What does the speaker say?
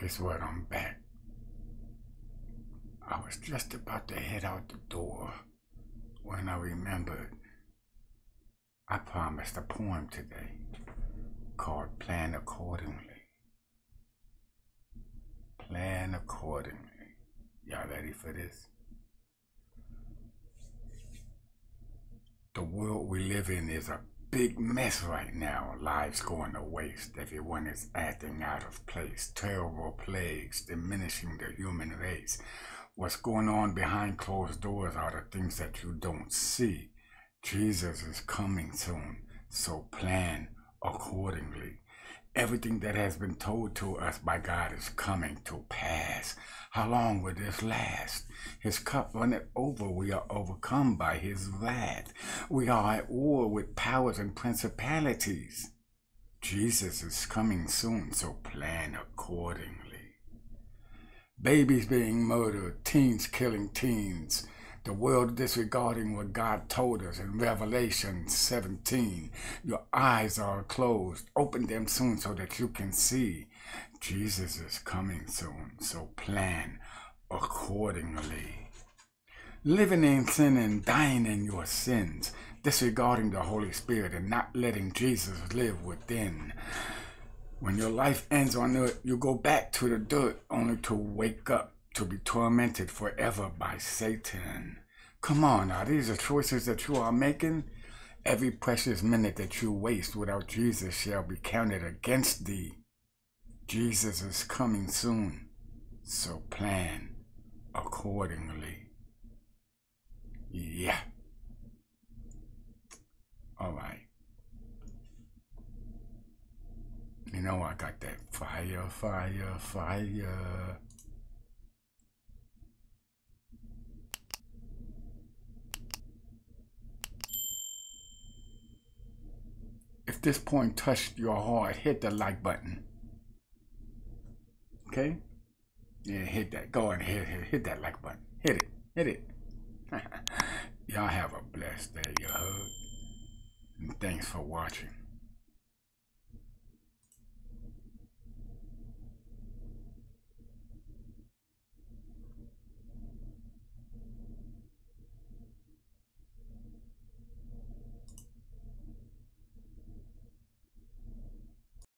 Guess what? I'm back. I was just about to head out the door when I remembered I promised a poem today called Plan Accordingly. Plan Accordingly. Y'all ready for this? The world we live in is a big mess right now. Lives going to waste. Everyone is acting out of place. Terrible plagues diminishing the human race. What's going on behind closed doors are the things that you don't see. Jesus is coming soon, so plan accordingly. Everything that has been told to us by God is coming to pass. How long will this last? His cup runneth over. We are overcome by his wrath. We are at war with powers and principalities. Jesus is coming soon, so plan accordingly. Babies being murdered, teens killing teens, the world disregarding what God told us in Revelation 17. Your eyes are closed. Open them soon so that you can see. Jesus is coming soon, so plan accordingly. Living in sin and dying in your sins, disregarding the Holy Spirit and not letting Jesus live within. When your life ends on earth, you go back to the dirt only to wake up to be tormented forever by Satan. Come on now, these are choices that you are making. Every precious minute that you waste without Jesus shall be counted against thee. Jesus is coming soon, so plan accordingly. Yeah. All right. You know, I got that fire, fire, fire. If this point touched your heart, hit the like button. Okay? Yeah, hit that. Go and hit, hit, hit that like button. Hit it. Hit it. Y'all have a blessed day, you heard? And thanks for watching.